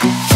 Bye.